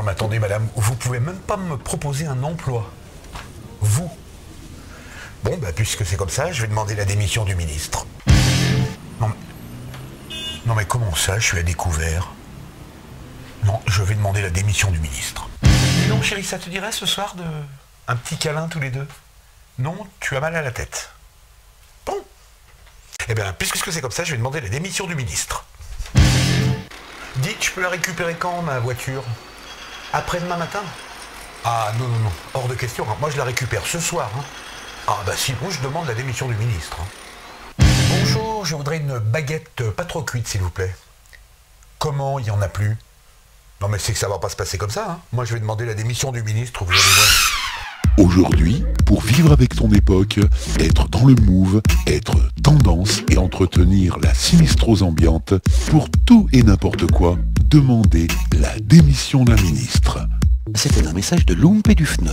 Non mais attendez madame, vous pouvez même pas me proposer un emploi. Vous. Bon, bah puisque c'est comme ça, je vais demander la démission du ministre. Non mais, non mais comment ça, je suis à découvert? Non, je vais demander la démission du ministre. Non chérie, ça te dirait ce soir de... Un petit câlin tous les deux? Non, tu as mal à la tête. Bon. Eh bien, puisque c'est comme ça, je vais demander la démission du ministre. Dites, je peux la récupérer quand, ma voiture? Après-demain matin Ah non, non, non, hors de question. hein. Moi, je la récupère ce soir. hein. Ah bah sinon, je demande la démission du ministre. hein. Bonjour, je voudrais une baguette pas trop cuite, s'il vous plaît. Comment il n'y en a plus? Non mais c'est que ça va pas se passer comme ça. hein. Moi, je vais demander la démission du ministre, vous allez voir. Aujourd'hui, pour vivre avec ton époque, être dans le move, être tendance et entretenir la sinistrose ambiante, pour tout et n'importe quoi, demandez la démission d'un ministre. C'était un message de Lumpe du FNE.